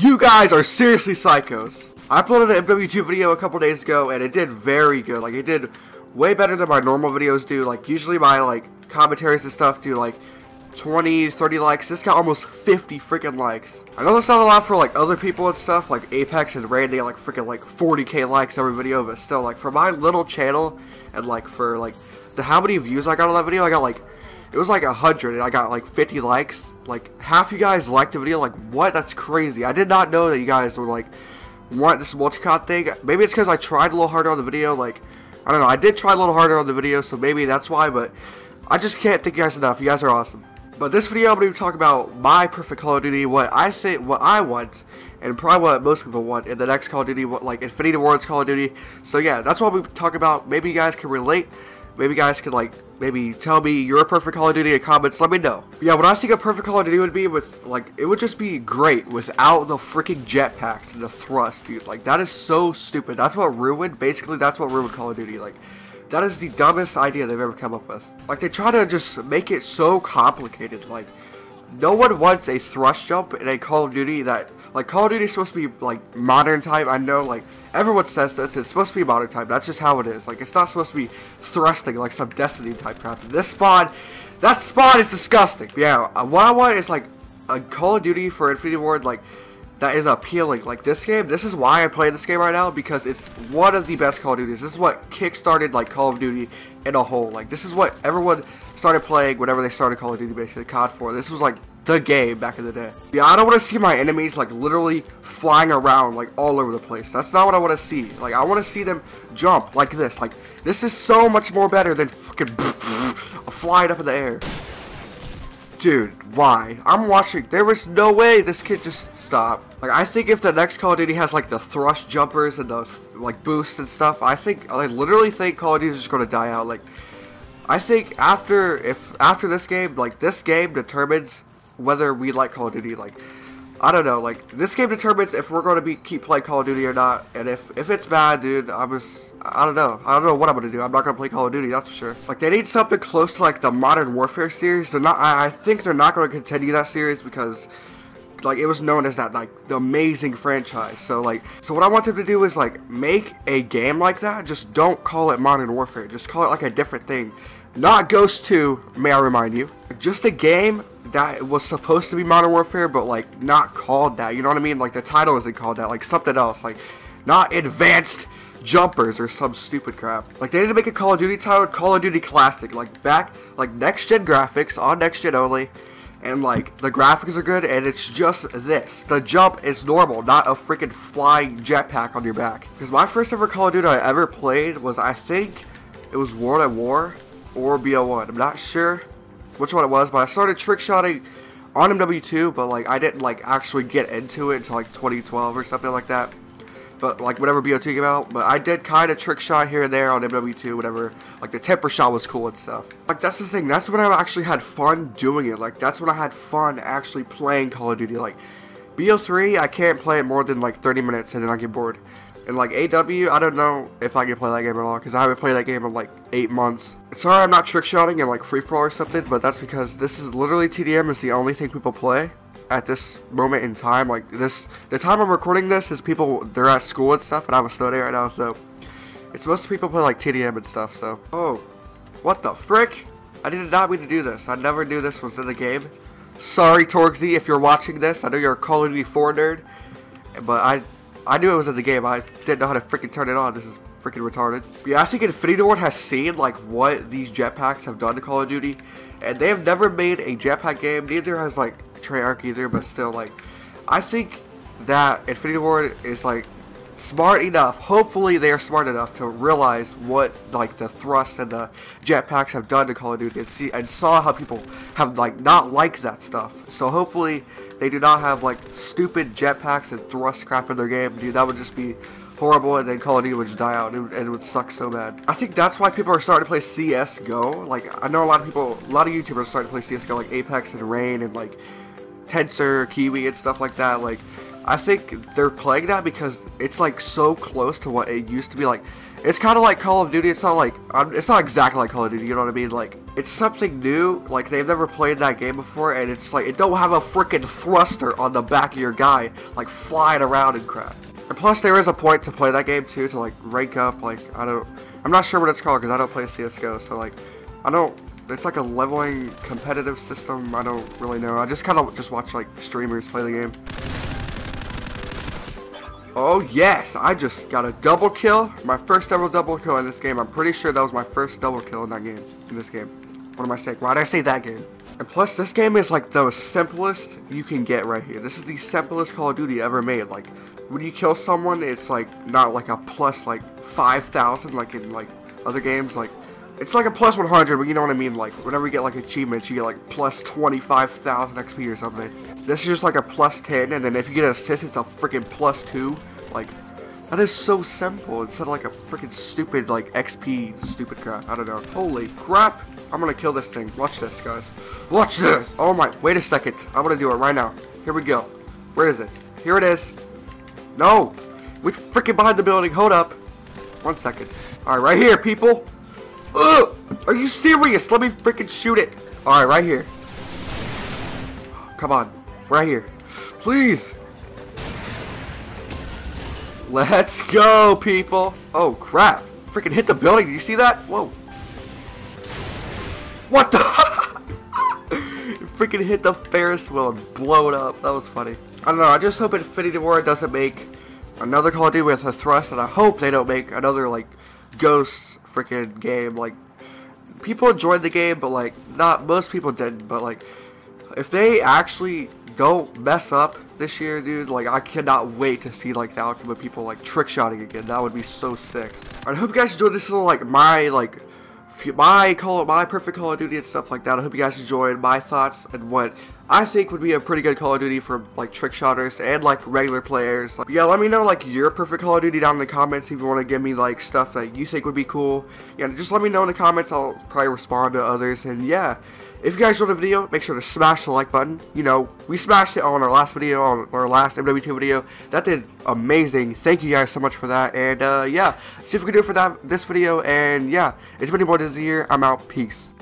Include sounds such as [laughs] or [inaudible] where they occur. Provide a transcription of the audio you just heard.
You guys are seriously psychos. I uploaded an MW2 video a couple days ago and it did very good. Like it did way better than my normal videos do. Like usually my like commentaries and stuff do like 20, 30 likes. This got almost 50 freaking likes. I know that's not a lot for like other people and stuff, like Apex and Rain, they got like freaking like 40k likes every video, but still like for my little channel and like for like the how many views I got on that video, I got like it was like a hundred and I got like 50 likes. Like half you guys liked the video. Like what? That's crazy. I did not know that you guys were like want this multi-cod thing. Maybe it's because I tried a little harder on the video. Like I don't know. I did try a little harder on the video, so maybe that's why. But I just can't thank you guys enough. You guys are awesome. But this video, I'm going to be talking about my perfect Call of Duty, what I think, what I want, and probably what most people want in the next Call of Duty, what, like Infinity Ward's Call of Duty. So yeah, that's what we talk about. Maybe you guys can relate. Maybe you guys can like maybe tell me your perfect Call of Duty in comments. Let me know. Yeah, what I think a perfect Call of Duty would be with like it would just be great without the freaking jetpacks and the thrust, dude. Like that is so stupid. That's what ruined. Basically, that's what ruined Call of Duty. Like that is the dumbest idea they've ever come up with. Like they try to just make it so complicated. Like no one wants a thrust jump in a Call of Duty that like Call of Duty is supposed to be like modern type. I know like everyone says this. It's supposed to be modern type. That's just how it is. Like it's not supposed to be thrusting like some Destiny type crap. This spawn, that spawn is disgusting. Yeah, uh, what I want is like a Call of Duty for Infinity Ward like that is appealing. Like this game, this is why I play this game right now because it's one of the best Call of Duties. This is what kickstarted like Call of Duty in a whole. Like this is what everyone started playing whatever they started Call of Duty basically COD 4. This was like the game back in the day. Yeah, I don't want to see my enemies like literally flying around like all over the place. That's not what I want to see. Like I want to see them jump like this. Like this is so much more better than fucking [laughs] flying up in the air. Dude, why? I'm watching. There was no way this kid just stop. Like, I think if the next Call of Duty has, like, the thrust jumpers and the, like, boosts and stuff, I think, I literally think Call of Duty is just to die out. Like, I think after, if, after this game, like, this game determines whether we like Call of Duty. Like, I don't know. Like, this game determines if we're going to be keep playing Call of Duty or not. And if, if it's bad, dude, I'm just, I don't know. I don't know what I'm to do. I'm not going to play Call of Duty, that's for sure. Like, they need something close to, like, the Modern Warfare series. They're not, I, I think they're not going to continue that series because like it was known as that like the amazing franchise so like so what i want them to do is like make a game like that just don't call it modern warfare just call it like a different thing not ghost 2 may i remind you just a game that was supposed to be Modern Warfare, but like not called that. You know what I mean? Like the title isn't called that. Like something else. Like not Advanced Jumpers or some stupid crap. Like they need to make a Call of Duty title, Call of Duty Classic. Like back, like next gen graphics on next gen only. And like the graphics are good, and it's just this. The jump is normal, not a freaking flying jetpack on your back. Because my first ever Call of Duty I ever played was, I think, it was World at War or BO1. I'm not sure which one it was, but I started trick shotting on MW2, but like I didn't like actually get into it until like 2012 or something like that. But like whenever BO2 came out, but I did kind of trick shot here and there on MW2, whatever. Like the temper shot was cool and stuff. Like that's the thing. That's when I actually had fun doing it. Like that's when I had fun actually playing Call of Duty. Like BO3, I can't play it more than like 30 minutes and then I get bored. And like AW, I don't know if I can play that game at all because I haven't played that game in like eight months. Sorry, I'm not trick shotting and like free for all or something, but that's because this is literally TDM is the only thing people play at this moment in time. Like this, the time I'm recording this is people they're at school and stuff, and I'm a snow day right now, so it's most people play like TDM and stuff. So oh, what the frick? I did not mean to do this. I never knew this was in the game. Sorry, Torgsy, if you're watching this. I know you're a Call of Duty 4 nerd, but I I knew it was in the game. I didn't know how to freaking turn it on. This is freaking retarded. Yeah, I think Infinity Ward has seen like what these jetpacks have done to Call of Duty, and they have never made a jetpack game. Neither has like Treyarch either, but still like, I think that Infinity Ward is like smart enough. Hopefully, they are smart enough to realize what like the thrust and the jetpacks have done to Call of Duty and see and saw how people have like not liked that stuff. So hopefully, they do not have like stupid jetpacks and thrust crap in their game. Dude, that would just be horrible and then Call of Duty would just die out and it, would, suck so bad. I think that's why people are starting to play CSGO. Like, I know a lot of people, a lot of YouTubers are starting to play CSGO, like Apex and Rain and like Tensor, Kiwi and stuff like that. Like, I think they're playing that because it's like so close to what it used to be. Like It's kind of like Call of Duty. It's not like it's not exactly like Call of Duty. You know what I mean? Like it's something new. Like they've never played that game before, and it's like it don't have a freaking thruster on the back of your guy, like flying around and crap. And plus, there is a point to play that game too, to like rank up. Like I don't, I'm not sure what it's called because I don't play CS:GO. So like, I don't. It's like a leveling competitive system. I don't really know. I just kind of just watch like streamers play the game. Oh yes, I just got a double kill. My first ever double kill in this game. I'm pretty sure that was my first double kill in that game. In this game. What am I saying? Why did I say that game? And plus, this game is like the simplest you can get right here. This is the simplest Call of Duty ever made. Like, when you kill someone, it's like not like a plus like 5,000 like in like other games. Like, it's like a plus 100, but you know what I mean? Like, whenever you get like achievements, you get like plus 25,000 XP or something. This is just like a plus 10, and then if you get an assist, it's a freaking plus 2. Like, that is so simple instead of like a freaking stupid like XP stupid crap. I don't know. Holy crap. I'm gonna kill this thing. Watch this, guys. Watch this! Oh my, wait a second. I'm gonna do it right now. Here we go. Where is it? Here it is. No! We freaking behind the building. Hold up. One second. Alright, right here, people. Ugh! Are you serious? Let me freaking shoot it. Alright, right here. Come on. Right here. Please. Let's go, people. Oh, crap. Freaking hit the building. Did you see that? Whoa. What the? [laughs] freaking hit the Ferris wheel and blow it up. That was funny. I don't know. I just hope Infinity Ward doesn't make another Call of Duty with a thrust, and I hope they don't make another, like, Ghost freaking game. Like, people enjoyed the game, but, like, not most people didn't. But, like, if they actually don't mess up this year, dude, like, I cannot wait to see, like, the outcome of people, like, trick shotting again. That would be so sick. Alright, I hope you guys enjoyed this little, like, my, like, my call my perfect Call of Duty and stuff like that. I hope you guys enjoyed my thoughts and what I think would be a pretty good Call of Duty for like trick shotters and like regular players. Like, yeah, let me know like your perfect Call of Duty down in the comments if you want to give me like stuff that you think would be cool. Yeah, just let me know in the comments. I'll probably respond to others. And yeah, if you guys enjoyed the video, make sure to smash the like button. You know, we smashed it on our last video, on our last MW2 video. That did amazing. Thank you guys so much for that. And uh, yeah, see if we can do it for that this video. And yeah, it's been your boy Dizzy year. I'm out. Peace.